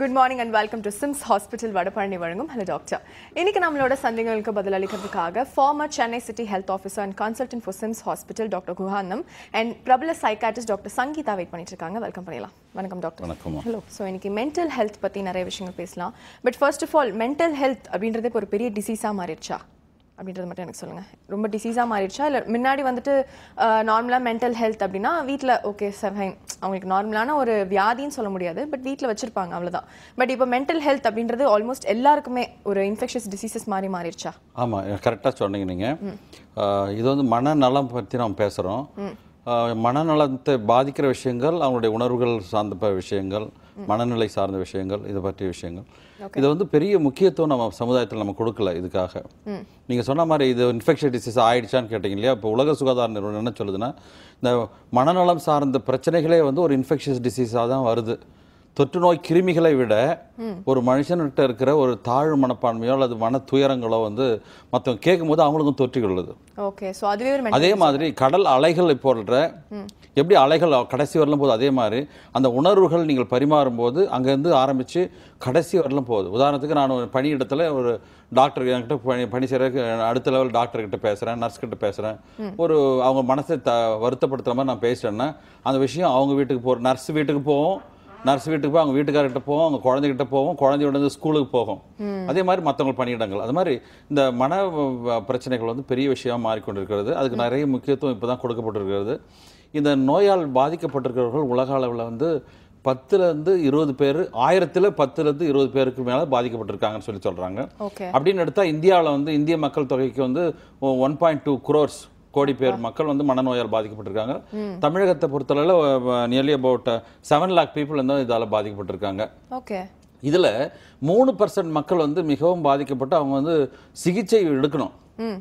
Good morning and welcome to SIMS hospital Vadapalani வழங்கும் hello doctor இன்னைக்கு நம்மளோட சந்தேகங்களுக்கு பதிலளிக்கிறதுக்காக former Chennai city health officer and consultant for SIMS hospital doctor Guhanam and பிரபல psychiatrist doctor Sangeetha wait பண்ணிட்டு இருக்காங்க. Welcome பண்ணிடலாம். வணக்கம் டாக்டர் ஹலோ ஸோ இன்னைக்கு மென்டல் ஹெல்த் பற்றி நிறைய விஷயங்கள் பேசலாம். But first of all mental health அப்படின்றது ஒரு பெரிய டிசீஸாக மாறிடுச்சா? அப்படின்றது மட்டும் எனக்கு சொல்லுங்கள் ரொம்ப டிசீஸாக மாறிடுச்சா? இல்லை முன்னாடி வந்துட்டு நார்மலாக மென்டல் ஹெல்த் அப்படின்னா வீட்டில் ஓகே ஃபைன் அவங்களுக்கு நார்மலான ஒரு வியாதின்னு சொல்ல முடியாது. பட் வீட்டில் வச்சுருப்பாங்க அவ்வளோதான் பட் இப்போ மென்டல் ஹெல்த் அப்படின்றது ஆல்மோஸ்ட் எல்லாருக்குமே ஒரு இன்ஃபெக்ஷஸ் டிசீசஸ் மாதிரி மாறிடுச்சா? ஆமாம் கரெக்டாக சொன்னீங்க நீங்கள் இது வந்து மனநலம் பற்றி நாம் பேசுகிறோம் மனநலத்தை பாதிக்கிற விஷயங்கள் அவங்களுடைய உணர்வுகள் சார்ந்த விஷயங்கள் மனநிலை சார்ந்த விஷயங்கள் இது பற்றிய விஷயங்கள். இது வந்து பெரிய முக்கியத்துவம் நம்ம சமுதாயத்தில் நம்ம கொடுக்கல இதுக்காக. நீங்கள் சொன்ன மாதிரி இது இன்ஃபெக்ஷன் டிசீஸ் ஆயிடுச்சான்னு கேட்டிங்க இல்லையா? இப்போ உலக சுகாதார நிறுவனம் என்ன சொல்லுதுன்னா இந்த மனநலம் சார்ந்த பிரச்சனைகளே வந்து ஒரு இன்ஃபெக்ஷஸ் டிசீஸாக தான் வருது. தொற்று நோய் கிருமிகளை விட ஒரு மனுஷன்கிட்ட இருக்கிற ஒரு தாழ்வு மனப்பான்மையோ அல்லது மன துயரங்களோ வந்து மற்றவங்க கேட்கும்போது அவங்களுக்கும் தொற்றி கொள்ளுது ஓகே ஸோ அதுவே ஒரு mental அதே மாதிரி கடல் அலைகள் போடுற எப்படி அலைகள் கடைசி வரலும் போது அதே மாதிரி அந்த உணர்வுகள் நீங்கள் பரிமாறும் போது அங்கேருந்து ஆரம்பித்து கடைசி வரலும் போகுது. உதாரணத்துக்கு நான் ஒரு பணியிடத்தில் ஒரு டாக்டர் என்கிட்ட பணி பணி செய்கிற அடுத்த லெவல் டாக்டர் கிட்ட பேசுகிறேன் நர்ஸ் கிட்ட பேசுகிறேன் ஒரு அவங்க மனசை த வருத்தப்படுத்துகிற மாதிரி நான் பேசிட்டேன்னா அந்த விஷயம் அவங்க வீட்டுக்கு போகிற நர்ஸ் வீட்டுக்கு போவோம் நர்ஸ் வீட்டுக்கு போய் அவங்க வீட்டுக்காரர்கிட்ட போவோம் அவங்க குழந்தைகிட்ட போவோம் குழந்தையோட வந்து ஸ்கூலுக்கு போகும். அதே மாதிரி மற்றவங்க பணியிடங்கள். அது மாதிரி இந்த மன பிரச்சனைகள் வந்து பெரிய விஷயமா மாறிக்கொண்டிருக்கிறது. அதுக்கு நிறைய முக்கியத்துவம் இப்போ தான் கொடுக்கப்பட்டிருக்கிறது. இந்த நோயால் பாதிக்கப்பட்டிருக்கிறவர்கள் உலக அளவில் வந்து பத்துலேருந்து இருபது பேர் ஆயிரத்தில் பத்துலேருந்து இருபது பேருக்கு மேலே பாதிக்கப்பட்டிருக்காங்கன்னு சொல்லி சொல்கிறாங்க அப்படின்னு எடுத்தா இந்தியாவில் வந்து இந்திய மக்கள் தொகைக்கு வந்து ஒன் பாயிண்ட் டூ குரோர்ஸ் கோடி பேர் மக்கள் வந்து மனநோயால் பாதிக்கப்பட்டிருக்காங்க. தமிழகத்தை பொறுத்தளவில் nearly about seven lakh people வந்து இதால் பாதிக்கப்பட்டிருக்காங்க. ஓகே. இதில் மூணு பர்சன்ட் மக்கள் வந்து மிகவும் பாதிக்கப்பட்டு அவங்க வந்து சிகிச்சை எடுக்கணும். ம்.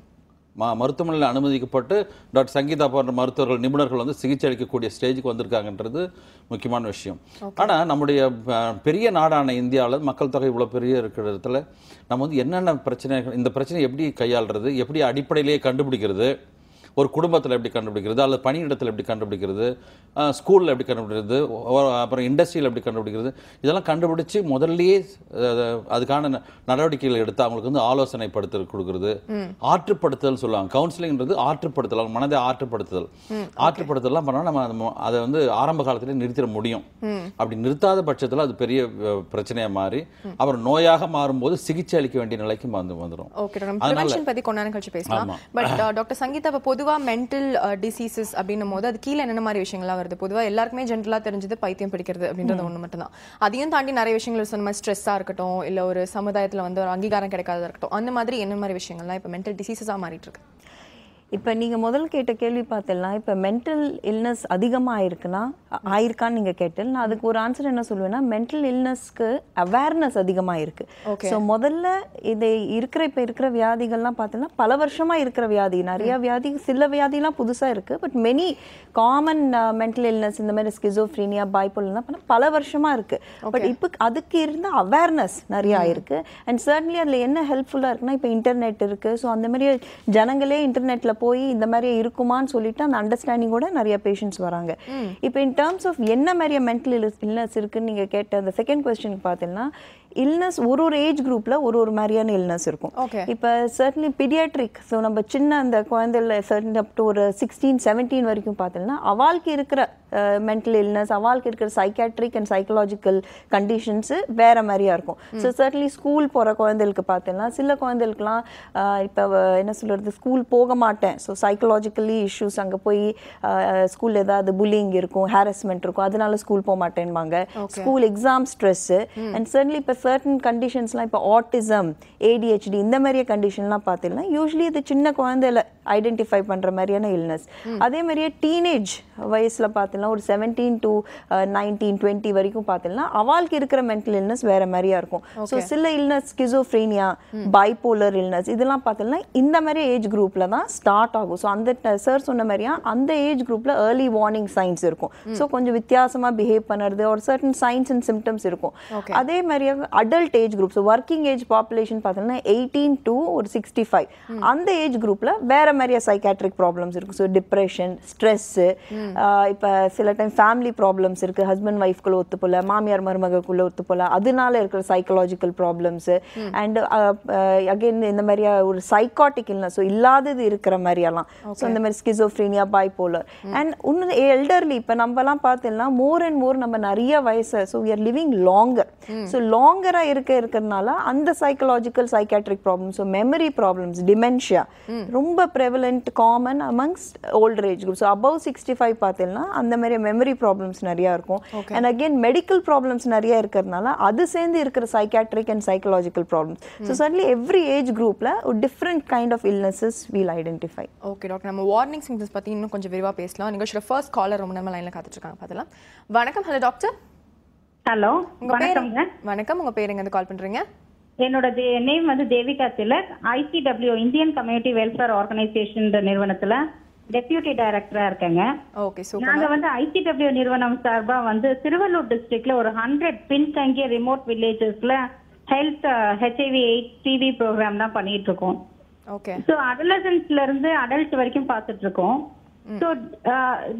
மருத்துவமனையில் அனுமதிக்கப்பட்டு டாக்டர் சங்கீதா போன்ற மருத்துவர்கள் நிபுணர்கள் வந்து சிகிச்சை அளிக்கக்கூடிய ஸ்டேஜுக்கு வந்திருக்காங்கன்றது முக்கியமான விஷயம். ஆனால் நம்முடைய பெரிய நாடான இந்தியாவில் மக்கள் தொகை இவ்வளோ பெரிய இருக்கிற இடத்துல நம்ம வந்து என்னென்ன பிரச்சனைகள் இந்த பிரச்சனை எப்படி கையாளுறது எப்படி அடிப்படையிலேயே கண்டுபிடிக்கிறது ஒரு குடும்பத்தில் எப்படி கண்டுபிடிக்கிறது? அல்லது பணியிடத்தில் எப்படி கண்டுபிடிக்கிறது? ஸ்கூலில் எப்படி கண்டுபிடிக்கிறது? அப்புறம் இண்டஸ்ட்ரியில் எப்படி கண்டுபிடிக்கிறது? இதெல்லாம் கண்டுபிடிச்சு முதல்லயே அதுக்கான நடவடிக்கைகள் எடுத்து அவங்களுக்கு வந்து ஆலோசனை படுத்த கொடுக்குறது ஆற்றுப்படுத்துதல் சொல்லுவாங்க. கவுன்சிலிங்ன்றது ஆற்றுப்படுத்தல் அவங்க மனதை ஆற்றுப்படுத்துதல். ஆற்றுப்படுத்தலாம் பண்ணால் நம்ம அதை வந்து ஆரம்ப காலத்திலே நிறுத்திட முடியும். அப்படி நிறுத்தாத பட்சத்தில் அது பெரிய அஹ், பிரச்சனையா மாறி அப்புறம் நோயாக மாறும்போது சிகிச்சை அளிக்க வேண்டிய நிலைக்கு வந்து வந்துடும் ஓகே நம்ம பத்தி நேரம் கழிச்சு பேசலாம். பட் டாக்டர் சங்கீதா இப்போ பொதுவா மென்டல் டிசீசஸ் அப்படின்னும் போது அது கீழே என்னென்ன மாதிரி விஷயங்கள்லாம் வருது? பொதுவா எல்லாருக்குமே ஜென்ரலா தெரிஞ்சது பைத்தியம் பிடிக்கிறது அப்படின்றது ஒண்ணு மட்டும் தான் அதையும் தாண்டி நிறைய விஷயங்கள் சொன்ன மாதிரி ஸ்ட்ரெஸ்ஸா இருக்கட்டும் இல்ல ஒரு சமுதாயத்துல வந்து ஒரு அங்கீகாரம் கிடைக்காததா இருக்கட்டும் அந்த மாதிரி என்ன மாதிரி விஷயங்கள்லாம் இப்போ மென்டல் டிசீசஸா மாறிட்டு இருக்கு? இப்போ நீங்கள் முதல் கேட்ட கேள்வி பார்த்தலாம் இப்போ மென்டல் இல்னஸ் அதிகமாக ஆயிருக்குன்னா ஆயிருக்கான்னு நீங்கள் கேட்டல் நான் அதுக்கு ஒரு ஆன்சர் என்ன சொல்லுவேன்னா மென்டல் இல்னஸ்க்கு அவேர்னஸ் அதிகமாக இருக்கு Okay. ஸோ முதல்ல இது இருக்கிற இப்போ இருக்கிற வியாதிகள்லாம் பார்த்தோன்னா பல வருஷமாக இருக்கிற வியாதி. நிறைய வியாதி சில வியாதிலாம் புதுசாக இருக்குது but many common mental illness இந்த மாதிரி ஸ்கிசோஃப்ரீனியா பைப்போல்லாம் பண்ண பல வருஷமாக இருக்குது பட் இப்போ அதுக்கு இருந்த அவேர்னஸ் நிறைய ஆயிருக்கு. அண்ட் சர்ட்ன்லி அதில் என்ன ஹெல்ப்ஃபுல்லாக இருக்குன்னா இப்போ இன்டர்நெட் இருக்குது ஸோ அந்த மாதிரி ஜனங்களே இன்டர்நெட்டில் போய் இந்த மாதிரி இருக்குமான்னு சொல்லிட்டு அந்த அண்டர்ஸ்டாண்டிங்கோட நிறைய பேஷண்ட்ஸ் வராங்க. இப்போ இன் டேர்ம்ஸ் ஆஃப் என்ன மாதிரியா மென்டல் இல்னஸ் இருக்குன்னு நீங்கள் கேட்ட அந்த செகண்ட் கொஸ்டினுக்கு பார்த்தீங்கன்னா இல்னஸ் ஒரு ஒரு ஏஜ் குரூப்பில் ஒரு ஒரு மாதிரியான இல்னஸ் இருக்கும். இப்போ சர்ட்ன்லி பீடியாட்ரிக் ஸோ நம்ம சின்ன அந்த குழந்தைல சர்டன் அப் டு ஒரு சிக்ஸ்டீன் செவன்டீன் வரைக்கும் பார்த்தீங்கன்னா அவாளுக்கு இருக்கிற மென்டல் இல்னஸ் அவாளுக்கு இருக்கிற சைக்காட்ரிக் அண்ட் சைக்கலாஜிக்கல் கண்டிஷன்ஸு வேற மாதிரியா இருக்கும். ஸோ சர்ட்லி ஸ்கூல் போகிற குழந்தைகளுக்கு பார்த்தீங்கன்னா சில குழந்தைகளுக்குலாம் இப்போ என்ன சொல்கிறது ஸ்கூல் போக மாட்டேன். ஸோ சைக்கலாஜிக்கலி இஷ்யூஸ் அங்கே போய் ஸ்கூலில் ஏதாவது புல்லிங் இருக்கும் ஹாரஸ்மெண்ட் இருக்கும் அதனால ஸ்கூல் போக மாட்டேன்பாங்க. School exam stress and certainly இப்போ சர்டன் கண்டிஷன்ஸ்லாம் இப்போ ஆட்டிசம் ஏடிஹெச்டி இந்த மாதிரியே கண்டிஷன்லாம் பார்த்தீங்கன்னா யூஸ்வலி இது சின்ன குழந்தையில ஐடென்டிஃபை பண்ணுற மாதிரியான இல்னஸ் அதே மாதிரியே டீனேஜ் வயசில் பார்த்தீங்கன்னா ஒரு செவன்டீன் டு நைன்டீன் டுவெண்ட்டி வரைக்கும் பார்த்தீங்கன்னா அவளுக்கு இருக்கிற மென்டல் இல்னஸ் வேற மாதிரியா இருக்கும். ஸோ சில இல்னஸ் ஸ்கிசோஃப்ரீனியா பைபோலர் இல்னஸ் இதெல்லாம் பார்த்தீங்கன்னா இந்த மாதிரி ஏஜ் குரூப்பில் தான் ஸ்டார்ட் ஆகும். ஸோ அந்த சார் சொன்ன மாதிரியா அந்த ஏஜ் குரூப்பில் ஏர்லி வார்னிங் சைன்ஸ் இருக்கும். ஸோ கொஞ்சம் வித்தியாசமாக பிஹேவ் பண்ணுறது ஒரு சர்டன் சைன்ஸ் அண்ட் சிம்டம்ஸ் இருக்கும். அதே மாதிரியே adult age group so working age population பார்த்தீங்கன்னா எயிட்டீன் டு ஒரு சிக்ஸ்டி ஃபைவ் அந்த ஏஜ் குரூப்பில் வேற மாதிரியா சைக்காட்ரிக் ப்ராப்ளம்ஸ் இருக்கும் ஸோ டிப்ரெஷன் ஸ்ட்ரெஸ்ஸு இப்போ சில டைம் ஃபேமிலி ப்ராப்ளம்ஸ் இருக்குது ஹஸ்பண்ட் ஒய்ஃப்குள்ள ஒத்து போல மாமியார் மருமகளுக்குள்ள ஒத்து போல அதனால இருக்கிற சைக்கலாஜிக்கல் ப்ராப்ளம்ஸு அண்ட் அகைன் இந்த மாதிரியா ஒரு சைக்காட்டிக் இல்லை ஸோ இல்லாதது இருக்கிற மாதிரியெல்லாம். ஸோ இந்த மாதிரி ஸ்கிசோஃப்ரீனியா பைபோலர் அண்ட் இன்னும் எல்டர்லி இப்போ நம்மலாம் பார்த்தீங்கன்னா மோர் அண்ட் மோர் நம்ம நிறைய வயசு so we are living longer so லாங்கராக இருக்க இருக்கிறதுனால அந்த psychological psychiatric problems memory problems dementia ரொம்ப prevalent common amongst older age group so above sixty five பார்த்தீங்கன்னா அந்த மாதிரி மெமரி ப்ராப்ளம்ஸ் நிறையா இருக்கும். அண்ட் அகெயின் மெடிக்கல் ப்ராப்ளம்ஸ் நிறைய இருக்கிறதுனால அது சேர்ந்து இருக்கிற psychiatric and psychological problems so sadly every age குரூப்பில் ஒரு different kind of illnesses we'll identify okay doctor நம்ம வார்னிங் சிம்டம்ஸ் பத்தி இன்னும் கொஞ்சம் விரிவா பேசலாம். நிகழ்ச்சியோட ஃபர்ஸ்ட் காலர் ரொம்ப நேரமா லைன்ல காத்துட்டு இருக்காங்க பார்த்தலாம் வணக்கம். ஹலோ டாக்டர் ஹலோ வணக்கம்ங்க. வணக்கம். உங்க பேர் எங்க கால் பண்றீங்க? என்னோட நேம் வந்து Devika Tilak. ICW Indian community welfare organisation நிறுவனத்துல டெப்யூட்டி டைரக்டரா இருக்கேங்க. ஓகே சூப்பர் நாங்க வந்து ஐசிடபிள்யூ நிறுவனம் சார்பா வந்து திருவள்ளூர் டிஸ்ட்ரிக்ட்ல ஒரு ஹண்ட்ரட் பின்தங்கிய remote வில்லேஜஸ்ல health HIV AIDS TB programme தான் பண்ணிட்டு இருக்கோம் ஓகே ஸோ அடலசன்ஸ்ல இருந்து அடல்ட் வரைக்கும் பார்த்துட்டு இருக்கோம் ஸோ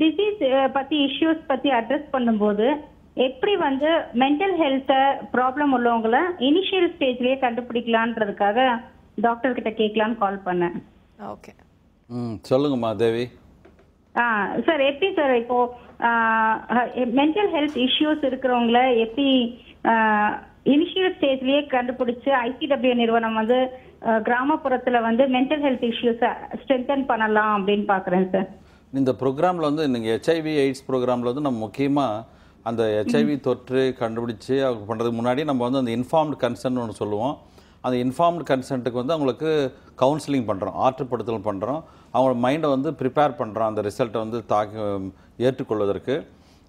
டிசீஸ் பத்தி இஷ்யூஸ் பத்தி அட்ரஸ் பண்ணும்போது எப்படி வந்து மென்டல் ஹெல்த் ப்ராப்ளம் உள்ளவங்கள இனிஷியல் ஸ்டேஜ்லயே கண்டுபிடிக்கலான்றதுக்காக டாக்டர் கிட்ட கேட்கலான்னு கால் பண்ணேன். ஓகே ம் சொல்லுங்கம்மா தேவி சார் எப்படி சார் இப்போ மென்டல் ஹெல்த் இஷ்யூஸ் இருக்கிறவங்கள எப்படி இனிஷியல் ஸ்டேஜ்லயே கண்டுபிடிச்சு ஐசிடபிள்யூ நிறுவனம் வந்து கிராமப்புறத்துல வந்து மென்டல் ஹெல்த் இஷ்யூஸ் ஸ்ட்ரென்தன் பண்ணலாம் அப்படின்னு பாக்குறேன் சார் இந்த ப்ரோக்ராமில் வந்து நீங்கள் ஹெச்ஐவி எய்ட்ஸ் ப்ரோக்ராமில் வந்து நம்ம முக்கியமாக அந்த ஹெச்ஐவி தொற்று கண்டுபிடிச்சு அவங்க பண்ணுறதுக்கு முன்னாடி நம்ம வந்து அந்த இன்ஃபார்ம்டு கன்சென்ட் ஒன்று சொல்லுவோம். அந்த இன்ஃபார்ம்டு கன்சென்ட்டுக்கு வந்து அவங்களுக்கு கவுன்சிலிங் பண்ணுறோம் ஆற்றுப்படுத்தல் பண்ணுறோம் அவங்க மைண்டை வந்து ப்ரிப்பேர் பண்ணுறோம் அந்த ரிசல்ட்டை வந்து தாக்கி ஏற்றுக்கொள்வதற்கு.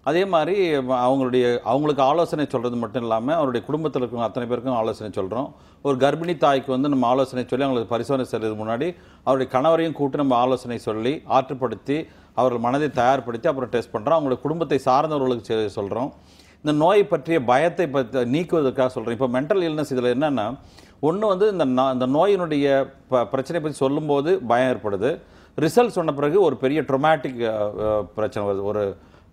அதே மாதிரி அவங்களுடைய அவங்களுக்கு ஆலோசனை சொல்கிறது மட்டும் இல்லாமல் அவருடைய குடும்பத்தில் இருக்கிறவங்க அத்தனை பேருக்கும் ஆலோசனை சொல்கிறோம் ஒரு கர்ப்பிணி தாய்க்கு வந்து நம்ம ஆலோசனை சொல்லி அவங்களுக்கு பரிசோதனை செய்கிறதுக்கு முன்னாடி அவருடைய கணவரையும் கூட்டு நம்ம ஆலோசனை சொல்லி ஆற்றுப்படுத்தி அவர்கள் மனதை தயார்படுத்தி அப்புறம் டெஸ்ட் பண்ணுறோம் அவங்களுடைய குடும்பத்தை சார்ந்தவர்களுக்கு சொல்கிறோம் இந்த நோயை பற்றிய பயத்தை பற்றி நீக்குவதற்காக சொல்கிறேன் இப்போ மென்டல் இல்னஸ் இதில் என்னென்னா ஒன்று வந்து இந்த இந்த நோயினுடைய ப பிரச்சனை பற்றி சொல்லும்போது பயம் ஏற்படுது. ரிசல்ட் சொன்ன பிறகு ஒரு பெரிய ட்ரொமேட்டிக் பிரச்சனை வருது. ஒரு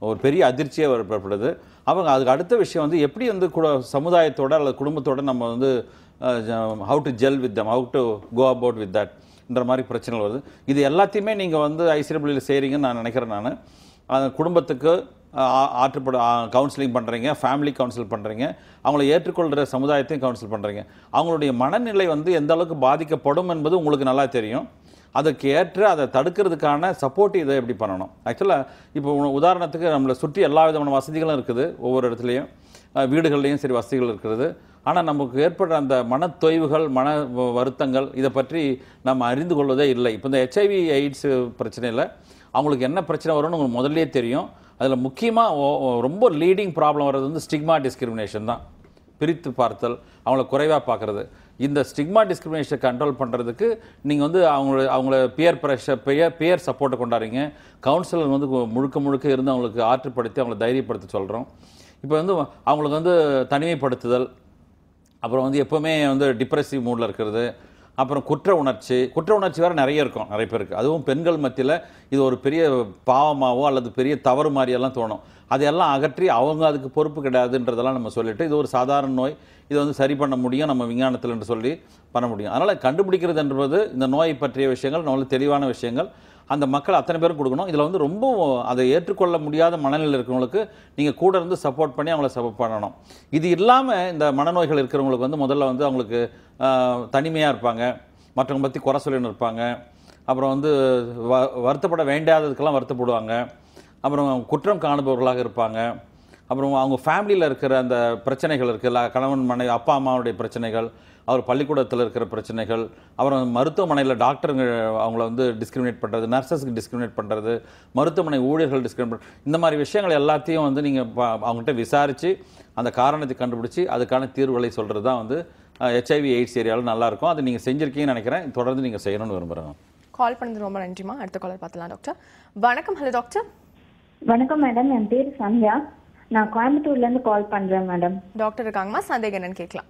ஒரு பெரிய அதிர்ச்சியே ஏற்படுது அவங்க அதுக்கு அடுத்த விஷயம் வந்து எப்படி வந்து கூட சமுதாயத்தோட அல்லது குடும்பத்தோட நம்ம வந்து how to deal with them how to go about with தட்ன்ற மாதிரி பிரச்சனைகள் வருது. இது எல்லாத்தையுமே நீங்கள் வந்து ஐசிடபிள்யூவில் செய்கிறீங்கன்னு நான் நினைக்கிறேன் நான். அந்த குடும்பத்துக்கு ஆற்றுப்பட கவுன்சிலிங் பண்ணுறீங்க ஃபேமிலி கவுன்சில் பண்ணுறீங்க அவங்கள ஏற்றுக்கொள்கிற சமுதாயத்தையும் கவுன்சில் பண்ணுறீங்க அவங்களுடைய மனநிலை வந்து எந்த அளவுக்கு பாதிக்கப்படும் என்பது உங்களுக்கு நல்லா தெரியும். அதற்கு ஏற்ற அதை தடுக்கிறதுக்கான சப்போர்ட் இதை எப்படி பண்ணணும்? ஆக்சுவலாக இப்போ உதாரணத்துக்கு நம்மளை சுற்றி எல்லா விதமான வசதிகளும் இருக்குது ஒவ்வொரு இடத்துலையும். வீடுகள்லேயும் வீடுகள்லையும் சரி வசதிகள் இருக்கிறது. ஆனால் நமக்கு ஏற்படுற அந்த மனத்தொய்வுகள் மன வ- வருத்தங்கள் இதை பற்றி நம்ம அறிந்து கொள்வதே இல்லை. இப்போ இந்த ஹெச்ஐவி எய்ட்ஸ் பிரச்சனையில் அவங்களுக்கு என்ன பிரச்சனை வரும்னு உங்களுக்கு முதல்லயே தெரியும். அதில் முக்கியமாக ரொம்ப லீடிங் ப்ராப்ளம் வர்றது வந்து ஸ்டிக்மா டிஸ்கிரிமினேஷன் தான். பிரித்து பார்த்தல் அவங்கள குறைவாக பார்க்குறது. இந்த ஸ்டிக்மா டிஸ்கிரிமினேஷனை கண்ட்ரோல் பண்ணுறதுக்கு நீங்கள் வந்து அவங்கள அவங்கள பியர் ப்ரெஷர் பியர் பியர் சப்போர்ட்டை கொண்டாடுறீங்க. கவுன்சிலர் வந்து முழுக்க முழுக்க இருந்து அவங்களுக்கு ஆற்றுப்படுத்தி அவங்கள தைரியப்படுத்த சொல்கிறோம் இப்போ வந்து அவங்களுக்கு வந்து தனிமைப்படுத்துதல் அப்புறம் வந்து எப்போவுமே வந்து டிப்ரெசிவ் மூடில் இருக்கிறது அப்புறம் குற்ற உணர்ச்சி. குற்ற உணர்ச்சி வேறு நிறைய இருக்கும் நிறைய பேருக்கு. அதுவும் பெண்கள் மத்தியில் இது ஒரு பெரிய பாவமாகவோ அல்லது பெரிய தவறு மாதிரியெல்லாம் தோணும். அதையெல்லாம் அகற்றி அவங்க அதுக்கு பொறுப்பு கிடையாதுன்றதெல்லாம் நம்ம சொல்லிட்டு இது ஒரு சாதாரண நோய். இது வந்து சரி பண்ண முடியும் நம்ம விஞ்ஞானத்தில் என்று சொல்லி பண்ண முடியும். அதனால் கண்டுபிடிக்கிறது என்பது இந்த நோய் பற்றிய விஷயங்கள் நல்ல தெளிவான விஷயங்கள். அந்த மக்கள் அத்தனை பேரும் கொடுக்கணும். இதில் வந்து ரொம்ப அதை ஏற்றுக்கொள்ள முடியாத மனநிலையில் இருக்கிறவங்களுக்கு நீங்கள் கூட இருந்து சப்போர்ட் பண்ணி அவங்கள சப்போர்ட் பண்ணணும். இது இல்லாமல் இந்த மனநோய்கள் இருக்கிறவங்களுக்கு வந்து முதல்ல வந்து அவங்களுக்கு தனிமையாக இருப்பாங்க. மற்றவங்க பற்றி குறை சொல்லின்னு இருப்பாங்க. அப்புறம் வந்து வ வருத்தப்பட வேண்டாததுக்கெல்லாம் வருத்தப்படுவாங்க. அப்புறம் குற்றம் காணுபவர்களாக இருப்பாங்க. அப்புறம் அவங்க ஃபேமிலியில் இருக்கிற அந்த பிரச்சனைகள் இருக்குல்ல கணவன் மனைவி அப்பா அம்மாவுடைய பிரச்சனைகள். அவர் பள்ளிக்கூடத்தில் இருக்கிற பிரச்சனைகள் அப்புறம் மருத்துவமனையில் டாக்டருங்க அவங்கள வந்து டிஸ்கிரிமினேட் பண்ணுறது நர்சஸ்க்கு டிஸ்கிரிமினேட் பண்ணுறது மருத்துவமனை ஊழியர்கள் டிஸ்கிரிமினேட் இந்த மாதிரி விஷயங்கள் எல்லாத்தையும் வந்து நீங்கள் அவங்ககிட்ட விசாரித்து அந்த காரணத்தை கண்டுபிடிச்சி அதுக்கான தீர்வுகளை சொல்கிறது தான் வந்து ஹெச்ஐவி எய்ட்ஸ் ஏரியாவில் நல்லாயிருக்கும். அது நீங்கள் செஞ்சுருக்கீங்கன்னு நினைக்கிறேன். தொடர்ந்து நீங்கள் செய்யணும்னு விரும்புகிறேன் கால் பண்ணது ரொம்ப நன்றிமா அடுத்த காலர் பார்த்துலாம் டாக்டர் வணக்கம். ஹலோ டாக்டர் வணக்கம் மேடம் என் பேர் சந்தியா. நான் கோயம்புத்தூர்ல இருந்து கால் பண்றேன் மேடம் டாக்டர் இருக்காங்கம்மா. சந்தேகம் என்னன்னு கேட்கலாம்.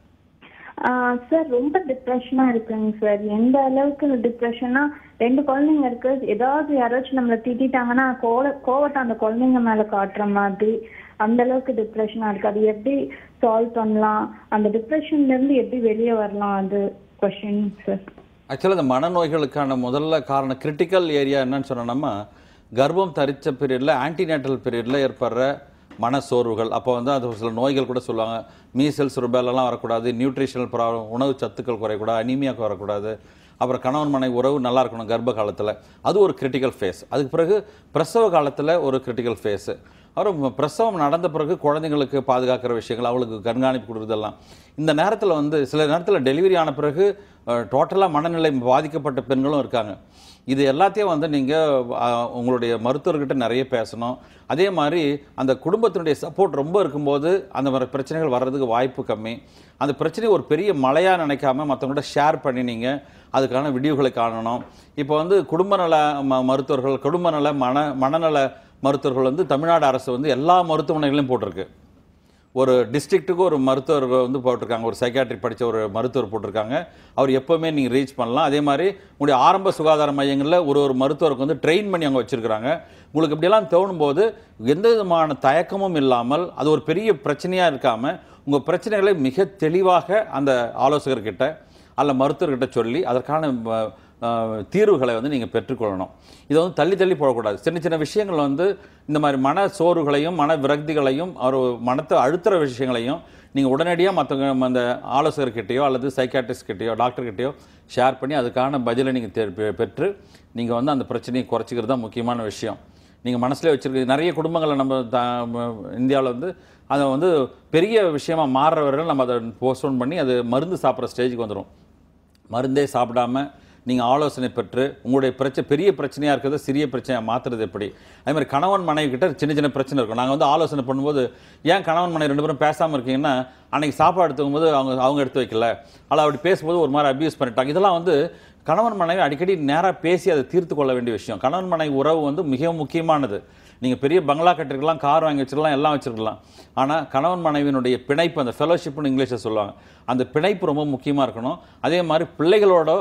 சார் ரொம்ப டிப்ரெஷனா இருக்குங்க சார் எந்த அளவுக்கு டிப்ரெஷனா ரெண்டு குழந்தைங்க இருக்கு. ஏதாவது யாராச்சும் நம்மளை திட்டாங்கன்னா கோல கோவத்தை அந்த குழந்தைங்க மேல காட்டுற மாதிரி அந்த அளவுக்கு டிப்ரெஷனா இருக்கு. அது எப்படி சால்வ் பண்ணலாம்? அந்த டிப்ரெஷன்ல இருந்து எப்படி வெளியே வரலாம்? அது கொஸ்டின் சார் ஆக்சுவலாக இந்த மனநோய்களுக்கான முதல்ல காரணம் கிரிட்டிக்கல் ஏரியா என்னன்னு சொன்னோம்னா கர்ப்பம் தரித்த பீரியடில் ஆன்டிநேட்டல் பீரியடில் ஏற்படுற மன சோர்வுகள் அப்போ வந்து அது ஒரு சில நோய்கள் கூட சொல்லுவாங்க. மீசல்ஸ் ருபேலெல்லாம் வரக்கூடாது. நியூட்ரிஷனல் ப்ராப்ளம் உணவு சத்துக்கள் குறையக்கூடாது அனிமியாக்கு வரக்கூடாது. அப்புறம் கணவன் மனை உறவு நல்லா இருக்கணும் கர்ப்ப காலத்தில். அது ஒரு கிரிட்டிக்கல் ஃபேஸ் அதுக்கு பிறகு பிரசவ காலத்தில் ஒரு கிரிட்டிக்கல் ஃபேஸு அப்புறம் பிரசவம் நடந்த பிறகு குழந்தைங்களுக்கு பாதுகாக்கிற விஷயங்கள் அவளுக்கு கண்காணிப்பு கொடுக்குறதெல்லாம். இந்த நேரத்தில் வந்து சில நேரத்தில் டெலிவரி ஆன பிறகு டோட்டலாக மனநிலை பாதிக்கப்பட்ட பெண்களும் இருக்காங்க. இது எல்லாத்தையும் வந்து நீங்கள் உங்களுடைய மருத்துவர்கிட்ட நிறைய பேசணும். அதே மாதிரி அந்த குடும்பத்தினுடைய சப்போர்ட் ரொம்ப இருக்கும்போது அந்த மாதிரி பிரச்சனைகள் வர்றதுக்கு வாய்ப்பு கம்மி. அந்த பிரச்சனையை ஒரு பெரிய மழையாக நினைக்காம மற்றவங்கள்ட்ட ஷேர் பண்ணி நீங்கள் அதுக்கான வீடியோகளை காணணும். இப்போ வந்து குடும்ப நல ம மருத்துவர்கள் குடும்ப நல மன மனநல மருத்துவர்கள் வந்து தமிழ்நாடு அரசு வந்து எல்லா மருத்துவமனைகளையும் போட்டிருக்கு. ஒரு டிஸ்ட்ரிக்ட்டுக்கு ஒரு மருத்துவர் வந்து போட்டிருக்காங்க. ஒரு சைக்காட்ரி படித்த ஒரு மருத்துவர் போட்டிருக்காங்க. அவர் எப்போவுமே நீங்கள் ரீச் பண்ணலாம். அதே மாதிரி உங்களுடைய ஆரம்ப சுகாதார மையங்களில் ஒரு ஒரு மருத்துவருக்கு வந்து ட்ரெயின் பண்ணி அங்கே வச்சுருக்கிறாங்க. உங்களுக்கு இப்படியெல்லாம் தோணும்போது எந்த விதமான தயக்கமும் இல்லாமல் அது ஒரு பெரிய பிரச்சனையாக இருக்காமல் உங்கள் பிரச்சனைகளை மிக தெளிவாக அந்த ஆலோசகர்கிட்ட அல்ல மருத்துவர்கிட்ட சொல்லி அதற்கான தீர்வுகளை வந்து நீங்கள் பெற்றுக்கொள்ளணும். இதை வந்து தள்ளி தள்ளி போடக்கூடாது. சின்ன சின்ன விஷயங்கள் வந்து இந்த மாதிரி மன சோர்வுகளையும் மன விரக்திகளையும் ஒரு மனத்தை அழுத்துற விஷயங்களையும் நீங்கள் உடனடியாக மற்றவங்க அந்த ஆலோசகர்கிட்டையோ அல்லது சைக்காட்ரிஸ்ட் டாக்டர்கிட்டையோ ஷேர் பண்ணி அதுக்கான பதிலை நீங்கள் பெற்று நீங்கள் வந்து அந்த பிரச்சனையை குறைச்சிக்கிறது தான் முக்கியமான விஷயம். நீங்கள் மனசில் வச்சுருக்கீங்க நிறைய குடும்பங்களை நம்ம த இந்தியாவில் வந்து அதை வந்து பெரிய விஷயமாக மாறுற நம்ம அதை போஸ்ட்போன் பண்ணி அது மருந்து சாப்பிட்ற ஸ்டேஜுக்கு வந்துடும் மருந்தே சாப்பிடாம நீங்கள் ஆலோசனை பெற்று உங்களுடைய பிரச்சனை பெரிய பிரச்சனையாக இருக்கிறத சிறிய பிரச்சனையாக மாற்றுறது எப்படி? அதே மாதிரி கணவன் மனைவி கிட்ட சின்ன சின்ன பிரச்சனை இருக்கும். நாங்கள் வந்து ஆலோசனை பண்ணும்போது ஏன் கணவன் மனைவி ரெண்டு பேரும் பேசாமல் இருக்கீங்கன்னா அன்றைக்கி சாப்பாடு எடுத்துக்கும்போது அவங்க அவங்க எடுத்து வைக்கல. அல்ல அப்படி பேசும்போது ஒரு மாதிரி அபியூஸ் பண்ணிட்டாங்க. இதெல்லாம் வந்து கணவன் மனைவி அடிக்கடி நேராக பேசி அதை தீர்த்து கொள்ள வேண்டிய விஷயம். கணவன் மனைவி உறவு வந்து மிக முக்கியமானது. நீங்கள் பெரிய பங்களா கட்டிருக்கலாம் கார் வாங்கி வச்சிருக்கலாம் எல்லாம் வச்சுருக்கலாம். ஆனால் கணவன் மனைவியினுடைய பிணைப்பு அந்த ஃபெலோஷிப்னு இங்கிலீஷில் சொல்லுவாங்க. அந்த பிணைப்பு ரொம்ப முக்கியமாக இருக்கணும். அதே மாதிரி பிள்ளைகளோட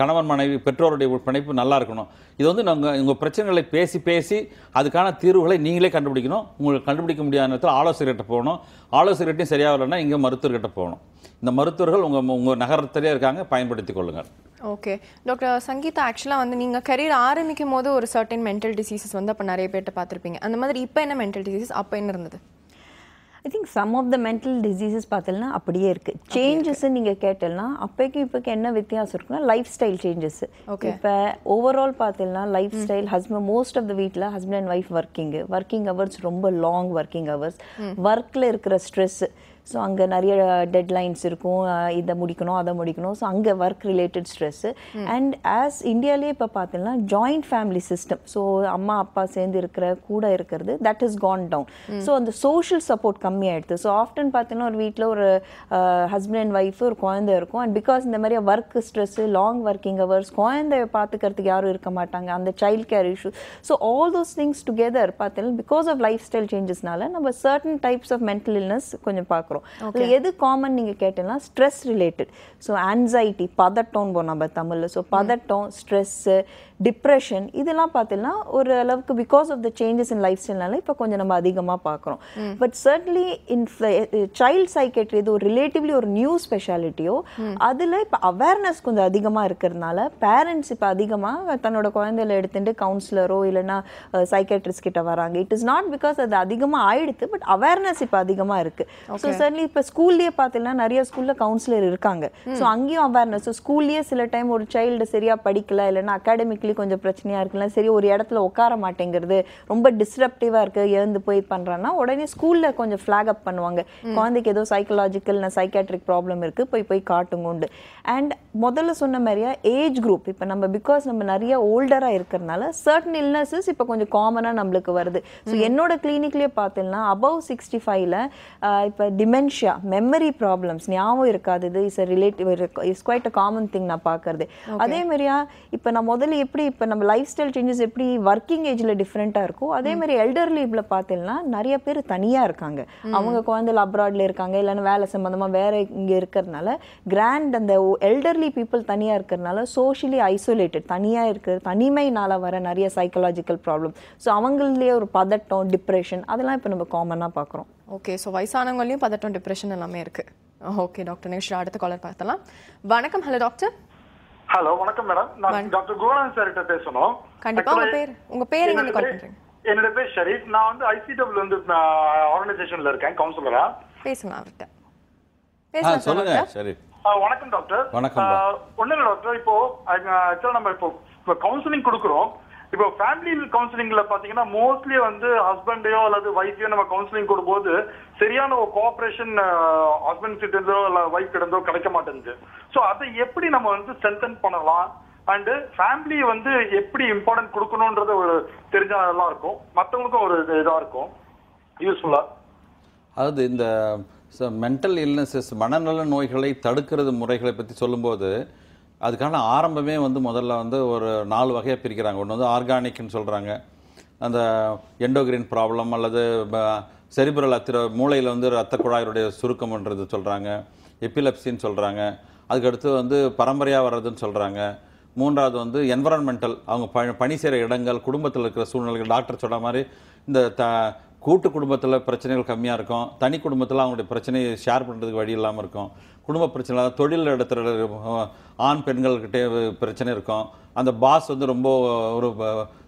கணவன் மனைவி பெற்றோருடைய பிணைப்பு நல்லா இருக்கணும். இது வந்து நாங்கள் உங்கள் பிரச்சனைகளை பேசி பேசி அதுக்கான தீர்வுகளை நீங்களே கண்டுபிடிக்கணும். உங்களுக்கு கண்டுபிடிக்க முடியாத நேரத்தில் ஆலோசகர்கிட்ட போகணும். ஆலோசகர்கிட்டையும் சரியாக வரலைன்னா இங்கே மருத்துவர்கிட்ட போகணும். இந்த மருத்துவர்கள் உங்கள் உங்கள் நகரத்திலே இருக்காங்க பயன்படுத்திக் கொள்ளுங்கள். ஓகே. டாக்டர் சங்கீதா ஆக்சுவலாக வந்து நீங்கள் கரியர் ஆரம்பிக்கும் போது ஒரு சர்டன் மென்டல் டிசீசஸ் வந்து அப்போ நிறைய பேர்ட்ட பார்த்துருப்பீங்க. அந்த மாதிரி இப்போ என்ன மென்டல் டிசீஸ் அப்போ என்ன இருந்தது? I think some of the mental diseases பார்த்தீங்கன்னா அப்படியே இருக்கு. சேஞ்சஸ் நீங்க கேட்டேன்னா அப்போக்கு இப்போக்கு என்ன வித்தியாசம் இருக்குன்னா லைஃப் ஸ்டைல் சேஞ்சஸ் Okay. இப்போ ஓவரால் பார்த்தீங்கன்னா life style husband most of the வீட்டில் husband and wife working working hours ரொம்ப லாங் ஒர்க்கிங் ஹவர்ஸ் ஒர்க்கில் இருக்கிற ஸ்ட்ரெஸ் ஸோ அங்கே நிறைய டெட்லைன்ஸ் இருக்கும். இதை முடிக்கணும் அதை முடிக்கணும். ஸோ அங்கே work related stress and as இந்தியாலே இப்போ பார்த்தீங்கன்னா ஜாயிண்ட் ஃபேமிலி சிஸ்டம் ஸோ அம்மா அப்பா சேர்ந்து இருக்கிற கூட இருக்கிறது that is gone down so அந்த சோஷியல் சப்போர்ட் கம்மியாயிடுது ஸோ ஆஃப்டன் பார்த்தீங்கன்னா ஒரு வீட்டில் ஒரு ஹஸ்பண்ட் அண்ட் ஒய்ஃப் ஒரு குழந்தை இருக்கும். அண்ட் பிகாஸ் இந்த மாதிரி work stress long working hours குழந்தைய பார்த்துக்கிறதுக்கு யாரும் இருக்க மாட்டாங்க. அந்த child care issue so all those things together பார்த்தீங்கன்னா பிகாஸ் ஆஃப் லைஃப் ஸ்டைல் சேஞ்சஸ்னால நம்ம certain types of mental illness கொஞ்சம் பார்க்குறோம் அதில் எது காமன் நீங்கள் கேட்டீங்கன்னா ஸ்ட்ரெஸ் ரிலேட்டட் ஸோ ஆன்சைட்டி பதட்டம் போம் நம்ம தமிழில். ஸோ பதட்டம் ஸ்ட்ரெஸ்ஸு டிப்ரெஷன் இதெல்லாம் பார்த்தீங்கன்னா ஒரு அளவுக்கு because of the changes in life ஸ்டைல்னால இப்போ கொஞ்சம் நம்ம அதிகமாக பார்க்குறோம் but certainly in child psychiatry இது ஒரு ரிலேட்டிவ்லி ஒரு நியூ ஸ்பெஷாலிட்டியோ அதில் இப்போ அவேர்னஸ் கொஞ்சம் அதிகமாக இருக்கிறதுனால பேரண்ட்ஸ் இப்போ அதிகமாக தன்னோட குழந்தைகளை எடுத்துட்டு கவுன்சிலரோ இல்லைன்னா சைக்கேட்ரிஸ்ட் கிட்ட வராங்க. இட் இஸ் நாட் பிகாஸ் அது அதிகமாக ஆயிடுது பட் அவேர்னஸ் இப்போ அதிகமாக இருக்கு. ஸோ சர்ட்லி இப்போ ஸ்கூல்லேயே பார்த்தீங்கன்னா நிறைய ஸ்கூலில் கவுன்சிலர் இருக்காங்க. ஸோ அங்கேயும் அவேர்னஸ் ஸ்கூல்லேயே சில டைம் ஒரு சைல்டு சரியா படிக்கல இல்லைன்னா அகாடமிக்லி கொஞ்சம் பிரச்சனையா இருக்குல்ல சரி ஒரு இடத்துல உட்கார மாட்டேங்கிறது ரொம்ப டிஸ்ரப்டிவா இருக்கு எழுந்து போய் பண்றான்னா உடனே ஸ்கூல்ல கொஞ்சம் ஃபிளாக் அப் பண்ணுவாங்க. குழந்தைக்கு ஏதோ சைக்கலாஜிக்கல் சைக்காட்ரிக் ப்ராப்ளம் இருக்கு போய் போய் காட்டுங்கோண்டு அண்ட் முதல்ல சொன்ன மாதிரியா ஏஜ் குரூப் இப்போ நம்ம பிகாஸ் நம்ம நிறைய ஓல்டராக இருக்கிறதுனால சர்டன் இல்னஸஸ் இப்போ கொஞ்சம் காமனாக நம்மளுக்கு வருது. ஸோ என்னோட கிளினிக்லேயே பார்த்தீங்கன்னா அபவ் சிக்ஸ்டி ஃபைவ்ல இப்போ டிமென்ஷியா மெமரி ப்ராப்ளம்ஸ் ஞாபகம் இருக்காதது is relative is quite a common thing நான் பார்க்கறது. அதே மாதிரியா இப்போ நான் முதல்ல எப்படி இப்போ நம்ம லைஃப் ஸ்டைல் சேஞ்சஸ் எப்படி ஒர்க்கிங் ஏஜ்ல டிஃப்ரெண்ட்டாக இருக்கும் அதே மாதிரி எல்டர்லீவ்ல பார்த்தீங்கன்னா நிறைய பேர் தனியா இருக்காங்க. அவங்க குழந்தைகள் அப்ராட்ல இருக்காங்க இல்லைன்னா வேலை சம்பந்தமா வேற இங்க இருக்கிறதுனால கிராண்ட் அந்த எல்டர்லி பீப்புள் தனியா இருக்கிறதுனால சோஷியலி ஐசோலேட்டட் தனியா இருக்கிற தனிமைனால வர நிறைய சைக்கலாஜிக்கல் ப்ராப்ளம் ஸோ அவங்களே ஒரு பதட்டம் டிப்ரெஷன் அதெல்லாம் இப்போ நம்ம காமனாக பார்க்குறோம். ஓகே ஸோ வயசானவங்களையும் பதட்டம் டிப்ரெஷன் எல்லாமே இருக்கு. ஓகே டாக்டர் நெக்ஸ்ட் அடுத்த காலர் பார்த்தலாம் வணக்கம் ஹலோ டாக்டர் ஹலோ வணக்கம் மேடம் நான் டாக்டர் குணானந்த் சார் கிட்ட பேசணும். கண்டிப்பா உங்க பேர் உங்க பேர் எங்க கால் என்னோட பண்றீங்க என்னோட பேர் ஷரீப். நான் வந்து ஐசிடபிள்யூ வந்து ஆர்கனைசேஷன்ல இருக்கேன் கவுன்சிலரா பேசுங்க அவர்கிட்ட. பேசலாம் சொல்லுங்க சரி வணக்கம் டாக்டர். வணக்கம். ஒன்றும் இல்லை டாக்டர். இப்போ ஆக்சுவலாக நம்ம இப்போ இப்போ கவுன்சிலிங் கொடுக்குறோம். இப்போ ஃபேமிலி கவுன்சிலிங்ல பாத்தீங்கன்னா மோஸ்ட்லி வந்து ஹஸ்பண்டையோ அல்லது ஒய்ஃபையோ நம்ம கவுன்சிலிங் கொடுக்கும்போது சரியான ஒரு கோஆபரேஷன் ஹஸ்பண்ட் கிட்ட இருந்தோ இல்ல ஒய்ஃப் கிட்ட இருந்தோ கிடைக்க மாட்டேங்குது. ஸோ அதை எப்படி நம்ம வந்து ஸ்ட்ரென்தன் பண்ணலாம்? அண்டு ஃபேமிலி வந்து எப்படி இம்பார்ட்டன்ட் கொடுக்கணுன்றது ஒரு தெரிஞ்சா நல்லா இருக்கும். மற்றவங்களுக்கும் ஒரு இதா இருக்கும். யூஸ்ஃபுல்லா அதாவது இந்த ஸோ மென்டல் இல்னஸஸ் மனநல நோய்களை தடுக்கிறது முறைகளை பற்றி சொல்லும்போது அதுக்கான ஆரம்பமே வந்து முதல்ல வந்து ஒரு நாலு வகையாக பிரிக்கிறாங்க. ஒன்று வந்து ஆர்கானிக்னு சொல்கிறாங்க அந்த எண்டோகிரின் ப்ராப்ளம் அல்லது செரிபரல் அத்திர மூளையில் வந்து ரத்த குழாயுடைய சுருக்கம்ன்றது சொல்கிறாங்க எப்பிலப்சின்னு சொல்கிறாங்க அதுக்கடுத்து வந்து பரம்பரையாக வர்றதுன்னு சொல்கிறாங்க மூன்றாவது வந்து என்வரான்மெண்டல் அவங்க ப பணி செய்கிற இடங்கள் குடும்பத்தில் இருக்கிற சூழ்நிலைகள் டாக்டர் சொன்ன மாதிரி இந்த த கூட்டு குடும்பத்தில் பிரச்சனைகள் கம்மியாக இருக்கும். தனி குடும்பத்தில் அவங்களுடைய பிரச்சனையை ஷேர் பண்ணுறதுக்கு வழி இல்லாமல் இருக்கும். குடும்ப பிரச்சனை தொழில் இடத்துல ஆண் பெண்கள்கிட்டே பிரச்சனை இருக்கும். அந்த பாஸ் வந்து ரொம்ப ஒரு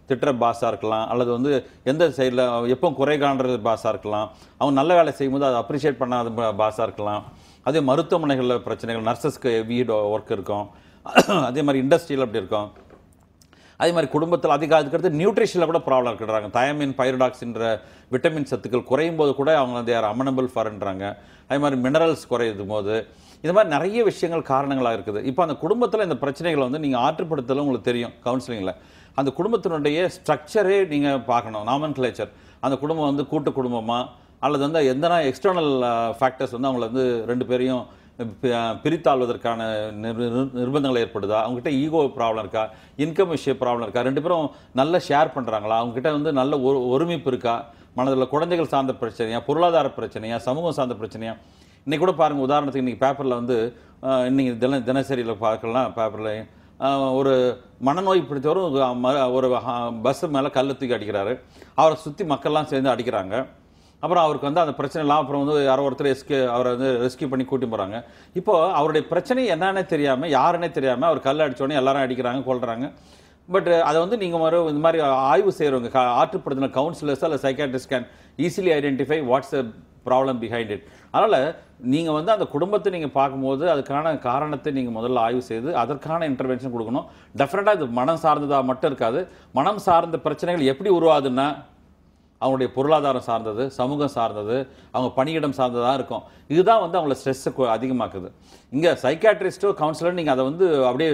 திட்டுற பாஸாக இருக்கலாம். அல்லது வந்து எந்த சைடில் எப்போ குறை காண்றது பாஸாக இருக்கலாம். அவங்க நல்ல வேலை செய்யும்போது அதை அப்ரிஷியேட் பண்ணாத பாஸாக இருக்கலாம். அதே மருத்துவமனைகளில் பிரச்சனைகள் நர்சஸ்க்கு வீடு ஒர்க் இருக்கும். அதே மாதிரி இண்டஸ்ட்ரியில் அப்படி இருக்கும். அதே மாதிரி குடும்பத்தில் அதிகம் அதுக்கடுத்து நியூட்ரிஷனில் கூட ப்ராப்ளம் இருக்கிறாங்க. தயமின் பைரடாக்ஸ்ன்ற விட்டமின் சத்துக்கள் குறையும் போது கூட அவங்க தேர் அமனபிள் ஃபார்ன்றாங்க அதே மாதிரி மினரல்ஸ் குறையும் போது. இது மாதிரி நிறைய விஷயங்கள் காரணங்களாக இருக்குது. இப்போ அந்த குடும்பத்தில் இந்த பிரச்சனைகளை வந்து நீங்கள் ஆற்றுப்படுத்தலும் உங்களுக்கு தெரியும் கவுன்சிலிங்கில் அந்த குடும்பத்தினுடைய ஸ்ட்ரக்சரே நீங்கள் பார்க்கணும் நாமன் கிளேச்சர் அந்த குடும்பம் வந்து கூட்டு குடும்பமாக அல்லது வந்து எந்தனா எக்ஸ்டர்னல் ஃபேக்டர்ஸ் uh, வந்து அவங்கள வந்து ரெண்டு பேரையும் பிரித்தாள்வதற்கான நிர்பந்தங்கள் ஏற்படுதா? அவங்ககிட்ட ஈகோ ப்ராப்ளம் இருக்கா? இன்கம் விஷய ப்ராப்ளம் இருக்கா? ரெண்டு பேரும் நல்லா ஷேர் பண்ணுறாங்களா அவங்ககிட்ட வந்து நல்ல ஒரு ஒருமிப்பு இருக்கா? மனதில் குழந்தைகள் சார்ந்த பிரச்சனையா? பொருளாதார பிரச்சனையா? சமூகம் சார்ந்த பிரச்சனையா? இன்றைக்கி கூட பாருங்கள் உதாரணத்துக்கு இன்னைக்கு பேப்பரில் வந்து இன்றைக்கி தின தினசரியில் பார்க்கலாம் பேப்பரில் ஒரு மனநோய் பிடித்தவரும் ஒரு ம- ஒரு மேலே கல்லை தூக்கி அடிக்கிறாரு. அவரை சுற்றி மக்கள்லாம் சேர்ந்து அடிக்கிறாங்க. அப்புறம் அவருக்கு வந்து அந்த பிரச்சனைலாம் அப்புறம் வந்து யாரோ ஒருத்தர் எஸ்கே அவரை வந்து ரெஸ்கியூ பண்ணி கூட்டி போகிறாங்க இப்போ அவருடைய பிரச்சனை என்னன்னே தெரியாமல் யாருன்னே தெரியாமல் அவர் கல் அடித்தோடனே எல்லாரும் அடிக்கிறாங்க கொள்கிறாங்க பட் அதை வந்து நீங்கள் மறு இந்த மாதிரி ஆய்வு செய்கிறவங்க ஆற்றுப்படுத்தின கவுன்சிலர்ஸ் அல்ல psychiatrist can easily identify what's a problem behind it அதனால் நீங்கள் வந்து அந்த குடும்பத்தை நீங்கள் பார்க்கும்போது அதுக்கான காரணத்தை நீங்கள் முதல்ல ஆய்வு செய்து அதற்கான இன்டர்வென்ஷன் கொடுக்கணும். டெஃபினட்டாக இது மனம் சார்ந்ததாக மட்டும் இருக்காது. மனம் சார்ந்த பிரச்சனைகள் எப்படி உருவாதுன்னா அவங்களுடைய பொருளாதாரம் சார்ந்தது சமூகம் சார்ந்தது அவங்க பணியிடம் சார்ந்ததாக இருக்கும். இதுதான் வந்து அவங்கள ஸ்ட்ரெஸ்ஸை அதிகமாக்குது. இங்கே சைக்காட்ரிஸ்ட்டோ கவுன்சிலர் நீங்கள் அதை வந்து அப்படியே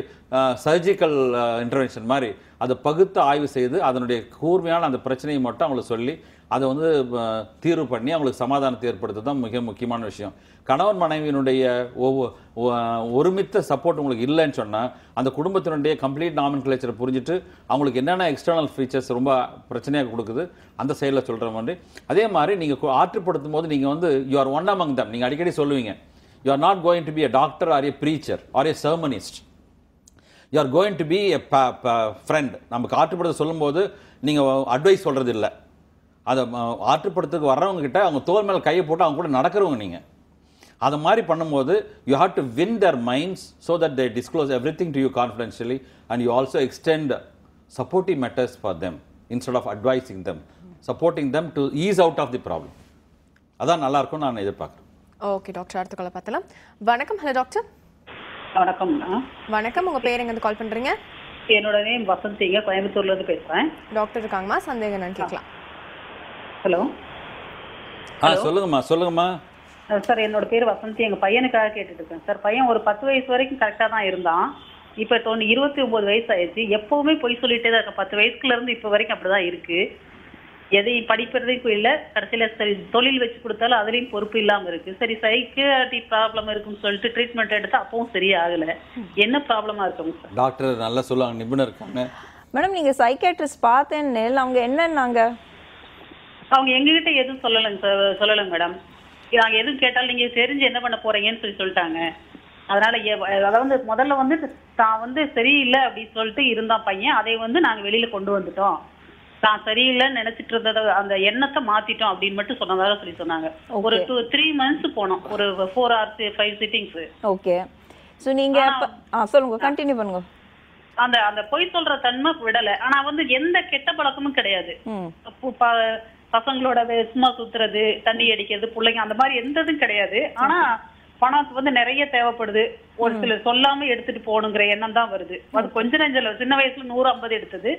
சர்ஜிக்கல் இன்டர்வென்ஷன் மாதிரி அதை பகுத்து ஆய்வு செய்து அதனுடைய கூர்மையான அந்த பிரச்சனையை மட்டும் அவங்களுக்கு சொல்லி அதை வந்து தீர்வு பண்ணி அவங்களுக்கு சமாதானத்தை ஏற்படுத்துறது தான் மிக முக்கியமான விஷயம். கணவன் மனைவியினுடைய ஒவ்வொ- ஒருமித்த சப்போர்ட் உங்களுக்கு இல்லைன்னு சொன்னால் அந்த குடும்பத்தினுடைய கம்ப்ளீட் நாமின் கிளேச்சரை புரிஞ்சுட்டு அவங்களுக்கு என்னென்ன எக்ஸ்டர்னல் ஃபீச்சர்ஸ் ரொம்ப பிரச்சனையாக கொடுக்குது அந்த சைடில் சொல்கிற மாதிரி. அதே மாதிரி நீங்கள் ஆற்றுப்படுத்தும் போது நீங்கள் வந்து you are one among them நீங்கள் அடிக்கடி சொல்லுவீங்க you are not going to be a doctor or a preacher or a sermonist you are going to be a friend நமக்கு ஆற்றுப்படுத்த சொல்லும்போது நீங்கள் அட்வைஸ் சொல்கிறது இல்லை அதை ஆற்றுப்படுத்துக்கு வர்றவங்கக்கிட்ட அவங்க தோல் மேலே கையை போட்டு அவங்க கூட நடக்கிறவங்க நீங்கள் அதை மாதிரி பண்ணும்போது you have to win their minds so that they disclose everything to you confidentially and you also extend supportive matters for them instead of advising them supporting them to ease out of the problem அதான் நல்லாயிருக்கும்னு நான் எதிர்பார்க்குறேன். Okay doctor அடுத்த கால பார்த்தலாம் வணக்கம். Hello doctor வணக்கம்ண்ணா வணக்கம். உங்க பேர் எங்க கால் பண்றீங்க? என்னோட நேம் வசந்திங்க. கோயம்புத்தூர்ல இருந்து பேசுறேன். டாக்டர் இருக்காங்கம்மா. சந்தேகம் என்னன்னு கேட்கலாம். ஹலோ. ஆ சொல்லுங்கம்மா சொல்லுங்கம்மா. சார் என்னோட பேர் வசந்தி. எங்க பையனுக்காக கேட்டுட்டு இருக்கேன் சார் பையன் ஒரு பத்து வயசு வரைக்கும் கரெக்டா தான் இருந்தான். இப்ப தொண்ணூ இருபத்தி ஒன்பது வயசு ஆயிடுச்சு. எப்பவுமே பொய் சொல்லிட்டே தான் இருக்க பத்து வயசுல இருந்து இப்ப வரைக்கும் அப்படிதான் இருக்கு. எதையும் படிக்கிறதுக்கும் இல்ல கடைசியில சரி தொழில் வச்சு கொடுத்தாலும் அதுலயும் பொறுப்பு இல்லாம இருக்கு. சரி சைக்கியாட்டி ப்ராப்ளம் இருக்குன்னு சொல்லிட்டு ட்ரீட்மெண்ட் எடுத்து அப்பவும் சரியாகல. என்ன ப்ராப்ளமா இருக்குங்க சார் டாக்டர் நல்லா சொல்லுவாங்க நிபுணர் இருக்காங்க. மேடம் நீங்க சைக்காட்ரிஸ்ட் பார்த்தேன்னு அவங்க என்னன்னாங்க? அவங்க எங்ககிட்ட எதுவும் சொல்லலைங்க சார் சொல்லலைங்க மேடம் நாங்க எதுவும் கேட்டாலும் நீங்க தெரிஞ்சு என்ன பண்ண போறீங்கன்னு சொல்லி சொல்லிட்டாங்க. அதனால எ- அதாவது முதல்ல வந்து தான் வந்து சரியில்லை அப்படின்னு சொல்லிட்டு இருந்தான் பையன். அதை வந்து நாங்க வெளியில கொண்டு வந்துட்டோம். தான் சரியில்லைன்னு நினைச்சிட்டு இருந்தத அந்த எண்ணத்தை மாத்திட்டோம் அப்படின்னு மட்டும் சொன்னதாக சொல்லி சொன்னாங்க. ஒரு டூ த்ரீ மந்த்ஸ் போனோம். ஒரு four hours five sittings okay so நீங்க சொல்லுங்க. கண்டினியூ பண்ணுங்க. அந்த அந்த பொய் சொல்ற தன்மை விடல. ஆனா வந்து எந்த கெட்ட பழக்கமும் கிடையாது. பசங்களோட சும்மா சுத்துறது தண்ணி அடிக்கிறது பிள்ளைங்க அந்த மாதிரி எந்த இதுவும் கிடையாது. ஆனா பணம் வந்து நிறைய தேவைப்படுது. ஒரு சிலர் சொல்லாம எடுத்துட்டு போகணுங்கிற எண்ணம் தான் வருது. அது கொஞ்ச நெஞ்சல சின்ன வயசுல நூறு ஐம்பது எடுத்தது.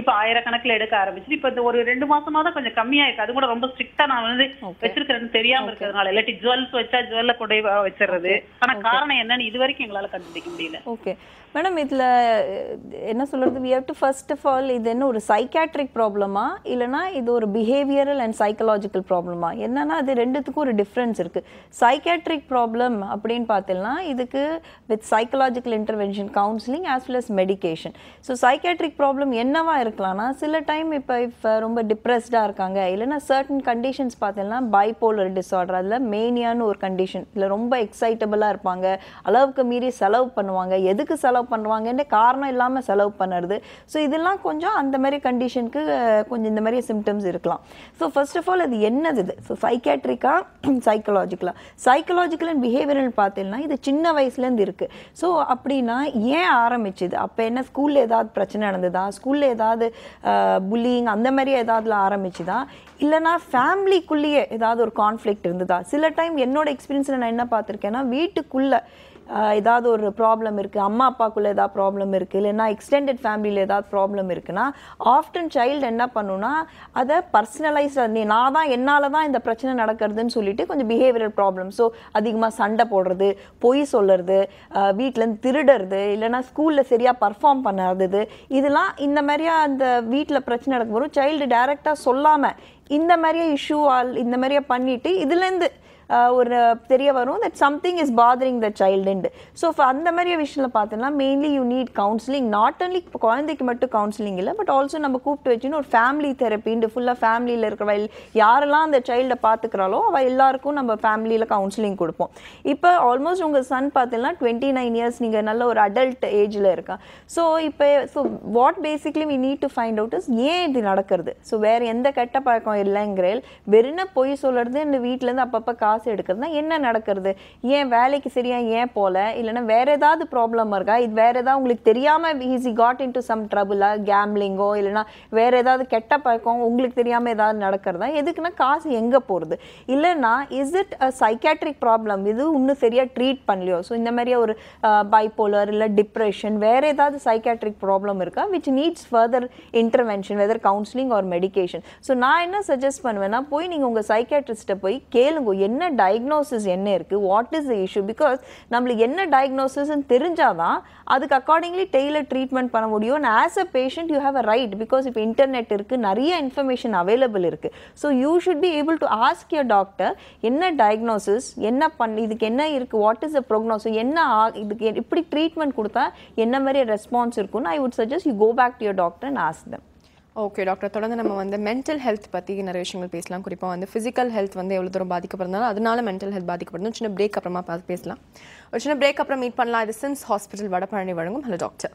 இப்ப ஆயிரக்கணக்குல எடுக்க ஆரம்பிச்சு இப்ப இந்த ஒரு ரெண்டு மாசமா தான் கொஞ்சம் கம்மியா இருக்கு. அது கூட ரொம்ப ஸ்ட்ரிக்டா நான் வந்து வச்சிருக்கிறேன்னு தெரியாம இருக்கிறதுனால. இல்லாட்டி ஜுவல்ஸ் வச்சா ஜுவல்ல கொண்டு வச்சிடுறது ஆனா காரணம் என்னன்னு இது வரைக்கும் எங்களால கண்டுபிடிக்க முடியல. ஓகே மேடம் இதில் என்ன சொல்கிறது we have to first of all இது என்ன ஒரு சைக்காட்ரிக் ப்ராப்ளமா இல்லைனா இது ஒரு பிஹேவியரல் அண்ட் சைக்கலாஜிக்கல் ப்ராப்ளமா என்னன்னா அது ரெண்டுத்துக்கும் ஒரு டிஃப்ரென்ஸ் இருக்குது சைக்காட்ரிக் ப்ராப்ளம் அப்படின்னு பார்த்தீங்கன்னா இதுக்கு with psychological intervention counselling as well as medication so psychiatric problem என்னவா இருக்கலாம்னா சில டைம் இப்போ இப்போ ரொம்ப டிப்ரெஸ்டாக இருக்காங்க. இல்லைனா சர்டன் கண்டிஷன்ஸ் பார்த்தீங்கன்னா பைபோலர் டிஸார்டர் அதில் மேனியான்னு ஒரு கண்டிஷன் இல்லை ரொம்ப எக்ஸைட்டபிளாக இருப்பாங்க. அளவுக்கு மீறி செலவு பண்ணுவாங்க. எதுக்கு செலவு பண்ணுவாங்கன்னு காரணம் இல்லாமல் செலவு பண்ணுறது. ஸோ இதெல்லாம் கொஞ்சம் அந்த மாதிரி கண்டிஷனுக்கு கொஞ்சம் இந்த மாதிரி சிம்டம்ஸ் இருக்கலாம். ஸோ ஃபர்ஸ்ட் ஆஃப் ஆல் அது என்னது இது? ஸோ சைக்கேட்ரிக்கா சைக்கலாஜிக்கலாக சைக்கலாஜிக்கல் அண்ட் பிஹேவியரல் பார்த்தீங்கன்னா இது சின்ன வயசுலேருந்து இருக்குது ஸோ அப்படின்னா ஏன் ஆரம்பிச்சுது? அப்போ என்ன ஸ்கூலில் ஏதாவது பிரச்சனை நடந்ததா? ஸ்கூலில் ஏதாவது புல்லிங் அந்த மாதிரி ஏதாவதுல ஆரம்பிச்சுதா? இல்லைனா ஃபேமிலிக்குள்ளேயே ஏதாவது ஒரு கான்ஃப்ளிக்ட் இருந்ததா? சில டைம் என்னோட எக்ஸ்பீரியன்ஸில் நான் என்ன பார்த்துருக்கேன்னா வீட்டுக்குள்ளே ஏதாவது ஒரு ப்ராப்ளம் இருக்குது அம்மா அப்பாக்குள்ளே ஏதாவது ப்ராப்ளம் இருக்குது இல்லைன்னா எக்ஸ்டெண்டட் ஃபேமிலியில் ஏதாவது ப்ராப்ளம் இருக்குன்னா ஆஃப்டன் சைல்டு என்ன பண்ணுன்னா அதை பர்சனலைஸ் நீ நான் தான் என்னால் தான் இந்த பிரச்சனை நடக்கிறதுன்னு சொல்லிட்டு கொஞ்சம் பிஹேவியரல் ப்ராப்ளம் ஸோ அதிகமாக சண்டை போடுறது பொய் சொல்லுறது வீட்டிலேருந்து திருடுறது இல்லைன்னா ஸ்கூலில் சரியாக பர்ஃபார்ம் பண்ணாதது இதெல்லாம் இந்த மாதிரியா அந்த வீட்டில் பிரச்சனை நடக்கும்போது சைல்டு டைரெக்டாக சொல்லாமல் இந்த மாதிரியே இஷ்யூ ஆல் இந்த மாதிரியே பண்ணிவிட்டு இதுலேருந்து ஒரு தெரிய வரும் that something is bothering the சைல்டுண்டு so அந்த மாதிரி விஷயத்தில் பார்த்தோன்னா mainly you need counselling not only குழந்தைக்கு மட்டும் கவுன்சிலிங் இல்லை பட் ஆல்சோ நம்ம கூப்பிட்டு வச்சுன்னு ஒரு ஃபேமிலி தெரப்பின்னு ஃபுல்லாக ஃபேமிலியில் இருக்கிற யாரெல்லாம் அந்த சைல்டை பார்த்துக்கிறாளோ அவள் எல்லாருக்கும் நம்ம ஃபேமிலியில் கவுன்சிலிங் கொடுப்போம். இப்போ ஆல்மோஸ்ட் உங்கள் சன் பார்த்தீங்கன்னா டுவெண்ட்டி நைன் இயர்ஸ் நீங்கள் நல்ல ஒரு அடல்ட் ஏஜில் இருக்கா. ஸோ இப்போ so what basically we need to find out is ஏன் இது நடக்கிறது? ஸோ வேறு எந்த கெட்ட பழக்கம் இல்லைங்கிறேன் வெறும் பொய் சொல்கிறது இந்த வீட்டிலேருந்து அப்பப்போ காசு எடுக்கிறதுனா என்ன நடக்கிறது? ஏன் வேலைக்கு சரியா ஏன் போல? இல்லைன்னா வேற ஏதாவது ப்ராப்ளம் இருக்கா? இது வேற ஏதாவது உங்களுக்கு தெரியாமல் is he got into some ட்ரபுளா கேம்லிங்கோ இல்லைன்னா வேற ஏதாவது கெட்ட பழக்கம் உங்களுக்கு தெரியாமல் ஏதாவது நடக்கிறதா? எதுக்குன்னா காசு எங்கே போறது? இல்லைன்னா is it a psychiatric problem இது இன்னும் சரியா ட்ரீட் பண்ணலையோ? ஸோ இந்த மாதிரியே ஒரு பைப்போலர் இல்லை டிப்ரெஷன் வேற ஏதாவது சைக்காட்ரிக் ப்ராப்ளம் இருக்கா? Which needs further intervention whether counselling or medication so நான் என்ன சஜஸ்ட் பண்ணுவேன்னா போய் நீங்கள் உங்கள் சைக்காட்ரிஸ்ட்டை போய் கேளுங்க என்ன டயக்னோசிஸ் என்ன இருக்குது what is the issue because நம்மளுக்கு என்ன டயக்னோசிஸ்ன்னு தெரிஞ்சாதான் அதுக்கு அக்கார்டிங்லி டெய்லர் ட்ரீட்மெண்ட் பண்ண முடியும். And as a patient you have a right because இப்போ இன்டர்நெட் இருக்குது நிறைய இன்ஃபர்மேஷன் அவைலபிள் இருக்குது so you should be able to ask your doctor என்ன டயக்னோசிஸ் என்ன பண் இதுக்கு என்ன இருக்குது வாட் இஸ் த ப்ரோக்னோஸ் என்ன ஆ- இதுக்கு இப்படி ட்ரீட்மெண்ட் கொடுத்தா என்ன மாதிரி ரெஸ்பான்ஸ் இருக்குன்னு I would suggest you go back to your doctor and ask them okay doctor தொடர்ந்து நம்ம வந்து மென்டல் ஹெல்த் பற்றி நிறைய விஷயங்கள் பேசலாம். குறிப்பாக வந்து ஃபிசிக்கல் ஹெல்த் வந்து எவ்வளோ தூரம் பாதிக்கப்படுறதுனால அதனால மென்டல் ஹெல்த் பாதிக்கப்படுது சின்ன பிரேக் அப்புறமா பார்த்து பேசலாம். ஒரு சின்ன பிரேக் அப்புறம் மீட் பண்ணலாம். இது சிம்ஸ் ஹாஸ்பிட்டல் வடபழனி வழங்கும். ஹலோ டாக்டர்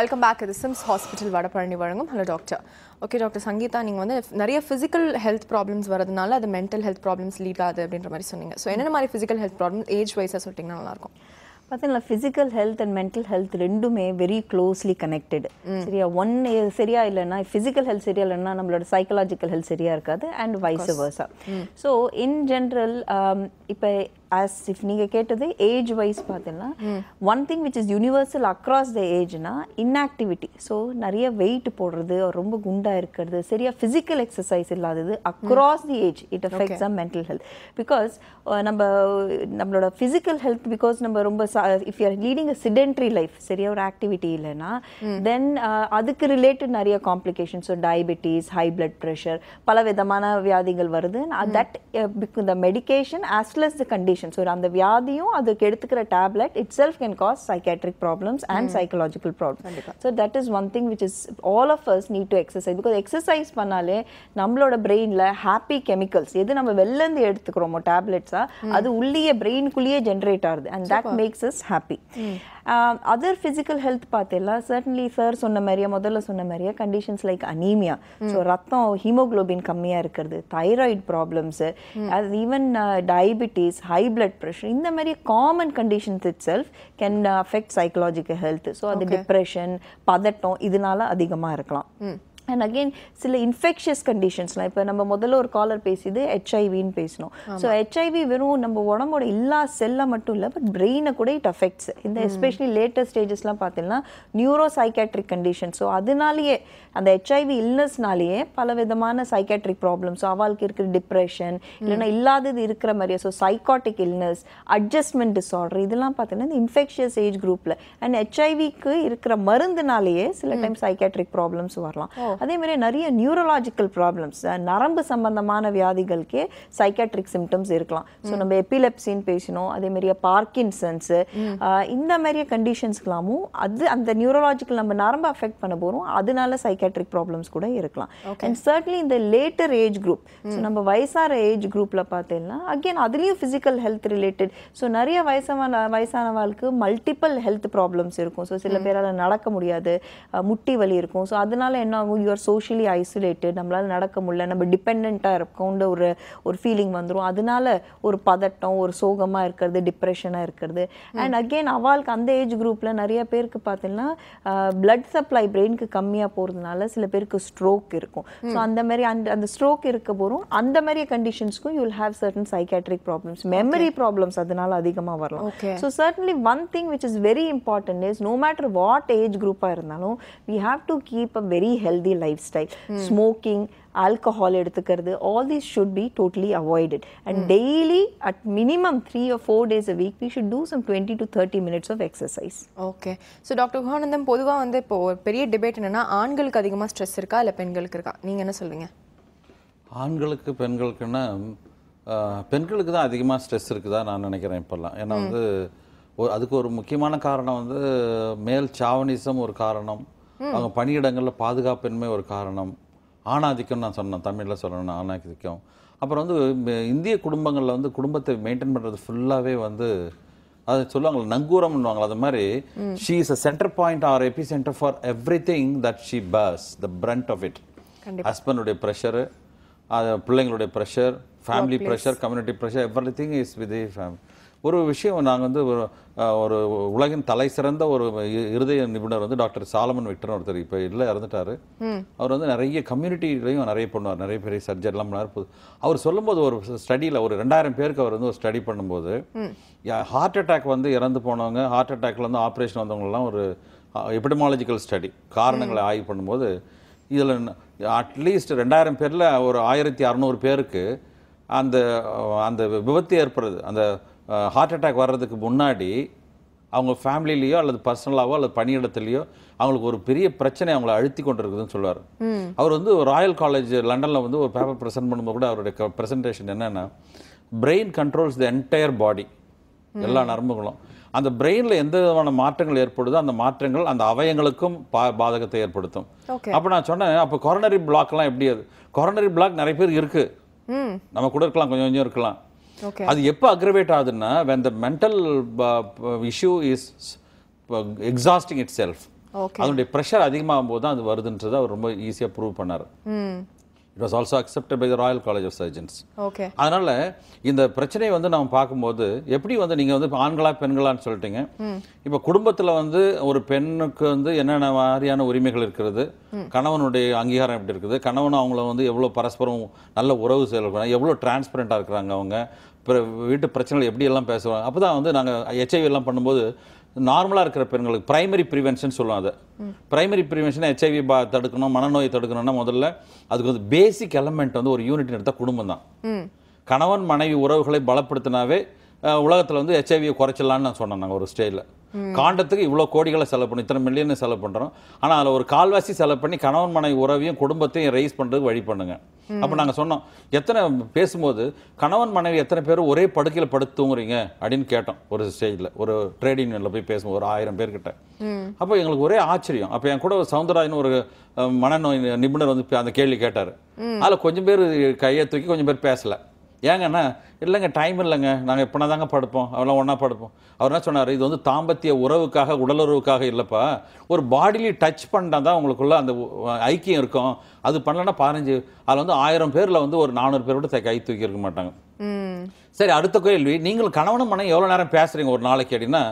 வெல்கம் பேக் இது சிம்ஸ் ஹாஸ்பிட்டல் வடபழனி வழங்கும். Hello doctor okay doctor Sangeetha நீங்கள் வந்து நிறைய ஃபிசிக்கல் ஹெல்த் ப்ராப்ளம்ஸ் வரதுனால அது மென்டல் ஹெல்த் ப்ராப்ளம்ஸ் லீட் ஆகுது அப்படின்ற மாதிரி சொன்னீங்க. ஸோ என்னென்ன மாதிரி ஃபிசிக்கல் ஹெல்த் ப்ராப்ளம் ஏஜ் வைஸாக சொல்லிட்டீங்கன்னா நல்லாயிருக்கும். பார்த்தீங்களா physical health and mental health ரெண்டுமே வெரி க்ளோஸ்லி கனெக்டட் சரியா? ஒன் சரியா இல்லைன்னா ஃபிசிக்கல் ஹெல்த் சரியா இல்லைன்னா நம்மளோட சைக்கலாஜிக்கல் ஹெல்த் சரியா இருக்காது and vice versa so in general இப்போ ஆஸ் இஃப் நீங்கள் கேட்டது ஏஜ் வைஸ் பார்த்தீங்கன்னா one thing which is universal across the ஏஜ்னா inactivity so நிறைய வெயிட் போடுறது ரொம்ப குண்டா இருக்கிறது சரியா ஃபிசிக்கல் எக்ஸசைஸ் இல்லாதது across the age it affects a mental health because நம்ம நம்மளோட ஃபிசிக்கல் ஹெல்த் பிகாஸ் நம்ம ரொம்ப if you're leading a sedentary life சரியா ஒரு ஆக்டிவிட்டி இல்லைன்னா தென் அதுக்கு ரிலேட்டட் நிறைய complications so diabetes high blood pressure பல விதமான வியாதிகள் வருது. That the medication as well the condition so அந்த வியாதியும் அதுக்கு எடுத்துக்கிற tablet itself can cause psychiatric problems and psychological problem so that is one thing which is all of us need to exercise because exercise பண்ணாலே நம்மளோட பிரெயினில் happy chemicals எது நம்ம வெளிலேருந்து எடுத்துக்கிறோமோ டேப்லெட்ஸா அது உள்ளேயே பிரெயின்குள்ளேயே ஜென்ரேட் ஆகுது. And that makes is happy other physical health பார்த்தீங்களா சர்டன்லி சார் சொன்ன மாதிரியே முதல்ல சொன்ன மாதிரியே கண்டிஷன்ஸ் லைக் அனீமியா ஸோ ரத்தம் ஹீமோக்ளோபின் கம்மியாக இருக்கிறது தைராய்டு ப்ராப்ளம்ஸு அது even diabetes high blood pressure இந்த மாதிரி common conditions itself can affect psychological health so அது டிப்ரெஷன் பதட்டம் இதனால அதிகமாக இருக்கலாம். அண்ட் அகெயின் சில இன்ஃபெக்ஷியஸ் கண்டிஷன்ஸ்லாம் இப்போ நம்ம முதல்ல ஒரு காலர் பேசியது ஹெச்ஐவின்னு பேசணும் ஸோ ஹெச்ஐவி வெறும் நம்ம உடம்போட எல்லா செல்லை மட்டும் இல்லை பட் பிரெயினை கூட இட் அஃபெக்ட்ஸ் இந்த எஸ்பெஷலி லேட்டஸ்ட் ஸ்டேஜஸ்லாம் பார்த்தீங்கன்னா நியூரோ சைக்காட்ரிக் கண்டிஷன் ஸோ அதனாலேயே அந்த ஹெச்ஐவி இல்னஸ்னாலேயே பல விதமான சைக்காட்ரிக் ப்ராப்ளம் ஸோ அவளுக்கு இருக்கிற டிப்ரெஷன் இல்லைன்னா இல்லாதது இருக்கிற மாதிரியே? So psychotic illness adjustment disorder இதெல்லாம் பார்த்தீங்கன்னா இந்த இன்ஃபெக்ஷியஸ் ஏஜ் குரூப்பில் அண்ட் ஹெச்ஐவிக்கு இருக்கிற மருந்துனாலேயே சில டைம் சைக்காட்ரிக் ப்ராப்ளம்ஸ் வரலாம். அதே மாதிரி நிறைய நியூரலாஜிக்கல் ப்ராப்ளம்ஸ் நரம்பு சம்பந்தமான வியாதிகளுக்கே சைக்காட்ரிக் சிம்டம்ஸ் இருக்கலாம். ஸோ நம்ம எபிலெப்சின்னு பேசினோம் அதே மாதிரியே பார்க்கின்சன்ஸு இந்த மாதிரியே கண்டிஷன்ஸ்க்கெல்லாமும் அது அந்த நியூரலாஜிக்கல் நம்ம நரம்பு அஃபெக்ட் பண்ண போகிறோம் அதனால சைக்காட்ரிக் ப்ராப்ளம்ஸ் கூட இருக்கலாம். அண்ட் சர்ட்லி இந்த லேட்டர் ஏஜ் குரூப் ஸோ நம்ம வயசான ஏஜ் குரூப்பில் பார்த்தீங்கன்னா அகெயின் அதுலேயும் ஃபிசிக்கல் ஹெல்த் ரிலேட்டட் ஸோ நிறைய வயசான வயசானவாளுக்கு மல்டிபிள் ஹெல்த் ப்ராப்ளம்ஸ் இருக்கும். ஸோ சில பேரால் நடக்க முடியாது முட்டி வலி இருக்கும். ஸோ அதனால என்ன ஆகும்? யூஆர் சோஷியலி ஐசோலேட்டட் நம்மளால நடக்க முடியல நம்ம டிபெண்ட்டாக இருக்கோன்ற ஒரு ஒரு ஃபீலிங் வந்துடும் அதனால ஒரு பதட்டம் ஒரு சோகமாக இருக்கிறது டிப்ரெஷனாக இருக்கிறது. அண்ட் அகெயின் அவளுக்கு அந்த ஏஜ் குரூப்பில் நிறைய பேருக்கு பார்த்தீங்கன்னா பிளட் சப்ளை பிரெயினுக்கு கம்மியாக போகிறதுனால சில பேருக்கு ஸ்ட்ரோக் இருக்கும். ஸோ அந்த மாதிரி அந்த அந்த ஸ்ட்ரோக் இருக்க போகிறோம் அந்த மாதிரி கண்டிஷன்ஸ்க்கும் you will have certain psychiatric problems memory problems அதனால அதிகமாக வரலாம். So certainly one thing which is very important is no matter what age குரூப்பாக இருந்தாலும் we have to keep a very healthy lifestyle smoking alcohol எடுத்துக்கிறது all these should be totally avoided and daily at minimum three or four days a week we should do some twenty to thirty minutes of exercise okay so doctor Guhanandam பொதுவாக வந்து இப்போ ஒரு பெரிய debate என்னன்னா ஆண்களுக்கு அதிகமாக stress இருக்கா இல்லை பெண்களுக்கு இருக்கா? நீங்கள் என்ன சொல்லுவீங்க ஆண்களுக்கு பெண்களுக்குன்னா பெண்களுக்கு தான் அதிகமாக ஸ்ட்ரெஸ் இருக்குதா நான் நினைக்கிறேன் இப்போல்லாம். ஏன்னா வந்து அதுக்கு ஒரு முக்கியமான காரணம் வந்து மேல் சாவனிசம் ஒரு காரணம். அவங்க பணியிடங்களில் பாதுகாப்பின்மை ஒரு காரணம். ஆணாதிக்கம் நான் சொன்னேன் தமிழில் சொல்லணும் ஆணாதிக்கம். அப்புறம் வந்து இந்திய குடும்பங்களில் வந்து குடும்பத்தை மெயின்டைன் பண்ணுறது ஃபுல்லாகவே வந்து அது சொல்லுவாங்க நங்கூரம்னுவாங்க அது மாதிரி she is a centre point or epicentre for everything that she bears the brunt of it ஹஸ்பண்டுடைய pressure பிள்ளைங்களுடைய pressure family pressure community pressure everything is with family ஒரு விஷயம் நாங்கள் வந்து ஒரு ஒரு உலகின் தலை சிறந்த ஒரு இருதய நிபுணர் வந்து டாக்டர் சாலமன் விக்டர் ஒருத்தர். இப்போ இல்லை இறந்துட்டாரு. அவர் வந்து நிறைய கம்யூனிட்டிலையும் நிறைய பண்ணுவார். நிறைய பெரிய சர்ஜரிலாம் பண்ணார். புது- அவர் சொல்லும்போது ஒரு ஸ்டடியில் ஒரு ரெண்டாயிரம் பேருக்கு அவர் வந்து ஒரு ஸ்டடி பண்ணும்போது ஹார்ட் அட்டாக் வந்து இறந்து போனவங்க ஹார்ட் அட்டாக்ல வந்து ஆப்ரேஷன் வந்தவங்கலாம் ஒரு எபிடமாலஜிக்கல் ஸ்டடி காரணங்களை ஆய்வு பண்ணும்போது இதில் அட்லீஸ்ட் ரெண்டாயிரம் பேரில் ஒரு ஆயிரத்தி அறநூறு பேருக்கு அந்த அந்த விபத்து ஏற்படுறது அந்த ஹார்ட் அட்டாக் வர்றதுக்கு முன்னாடி அவங்க ஃபேமிலிலேயோ அல்லது பர்சனலாவோ அல்லது பணியிடத்துலையோ அவங்களுக்கு ஒரு பெரிய பிரச்சனை அவங்களை அழுத்தி கொண்டு இருக்குதுன்னு சொல்லுவார் அவர் வந்து ராயல் காலேஜ் லண்டனில் வந்து ஒரு பேப்பர் ப்ரெசென்ட் பண்ணும்போது கூட அவருடைய ப்ரெசன்டேஷன் என்னன்னா brain controls the entire body எல்லா நரம்புகளும். அந்த பிரெயினில் எந்த விதமான மாற்றங்கள் ஏற்படுதோ அந்த மாற்றங்கள் அந்த அவயங்களுக்கும் பா பாதகத்தை ஏற்படுத்தும். அப்போ நான் சொன்னேன் அப்போ கொரோனரி பிளாக்லாம் எப்படி அது? கொரோனரி பிளாக் நிறைய பேர் இருக்கு. ம். நம்ம கூட இருக்கலாம் கொஞ்சம் கொஞ்சம் இருக்கலாம். அது எப்போ அக்ரவேட் ஆகுதுன்னா when the mental issue is exhausting itself. Okay. அதனுடைய ப்ரெஷர் அதிகமாகும் போது தான் அது வருதுன்றதை அவர் ரொம்ப ஈஸியாக ப்ரூவ் பண்ணார். It was also accepted by the royal college of surgeons okay அதனால இந்த பிரச்சனையை வந்து நம்ம பார்க்கும்போது எப்படி வந்து நீங்க வந்து ஆண்களா பெண்களான்னு சொல்லிட்டீங்க. இப்ப குடும்பத்துல வந்து ஒரு பெண்ணுக்கு வந்து என்னென்ன மாதிரியான உரிமைகள் இருக்கிறது? கணவனுடைய அங்கீகாரம் எப்படி இருக்குது? கணவன் அவங்கள வந்து எவ்வளவு பரஸ்பரம் நல்ல உறவு செயல்படுறாங்க எவ்வளவு டிரான்ஸ்பரண்டா இருக்கிறாங்க அவங்க? வீட்டு பிரச்சனைகள் எப்படி எல்லாம் பேசுவாங்க? அப்பதான் வந்து நாங்க ஹெச்ஐவி எல்லாம் பண்ணும்போது நார்மலா இருக்கிற பெண்களுக்கு பிரைமரி ப்ரிவென்ஷன் சொல்லுவோம் அதை. பிரைமரி ப்ரிவென்ஷன் ஹெச்ஐவி தடுக்கணும் மனநோய் தடுக்கணும்னா முதல்ல அதுக்கு வந்து பேசிக் எலமெண்ட் வந்து ஒரு யூனிட் எடுத்தா குடும்பம் தான். கணவன் மனைவி உறவுகளை பலப்படுத்தினாவே உலகத்துல வந்து ஹெச்ஐவியை குறைச்சிடலாம்னு நான் சொன்னேன் நாங்கள் ஒரு ஸ்டேஜில் காண்டத்துக்கு இவ்வளோ கோடிகளை செலவு பண்ணி இத்தனை மில்லியன் செலவு பண்றோம். ஆனா அதுல ஒரு கால்வாசி செலவு பண்ணி கணவன் மனைவி உறவையும் குடும்பத்தையும் ரைஸ் பண்றதுக்கு வழி பண்ணுங்க. அப்ப நாங்க சொன்னோம் எத்தனை பேசும்போது கணவன் மனைவி எத்தனை பேர் ஒரே படுக்கையில படுத்து தூங்குறீங்க அப்படின்னு கேட்டோம் ஒரு ஸ்டேஜில் ஒரு ட்ரேட் யூனியன்ல போய் பேசுவோம் ஒரு ஆயிரம் பேர்கிட்ட. அப்போ எங்களுக்கு ஒரே ஆச்சரியம். அப்போ என் கூட ஒரு சவுந்தரராஜன் ஒரு மனநோய் நிபுணர் வந்து அந்த கேள்வி கேட்டாரு. அதுல கொஞ்சம் பேர் கையை தூக்கி கொஞ்சம் பேர் பேசல. ஏங்கன்னா இல்லைங்க டைம் இல்லைங்க. நாங்கள் எப்போனா தாங்க படுப்போம். அவெல்லாம் ஒன்றா படுப்போம். அவர் என்ன சொன்னார் இது வந்து தாம்பத்திய உறவுக்காக உடலுறவுக்காக இல்லைப்பா. ஒரு பாடிலி டச் பண்ணா தான் உங்களுக்குள்ள அந்த ஐக்கியம் இருக்கும். அது பண்ணலன்னா பதினஞ்சு அதில் வந்து ஆயிரம் பேரில் வந்து ஒரு நானூறு பேர் கூட கை தூக்கி இருக்க மாட்டாங்க சரி அடுத்த கேள்வி நீங்கள் கணவனும் மனைவி எவ்வளோ நேரம் பேசுறீங்க ஒரு நாளைக்கு அப்படின்னா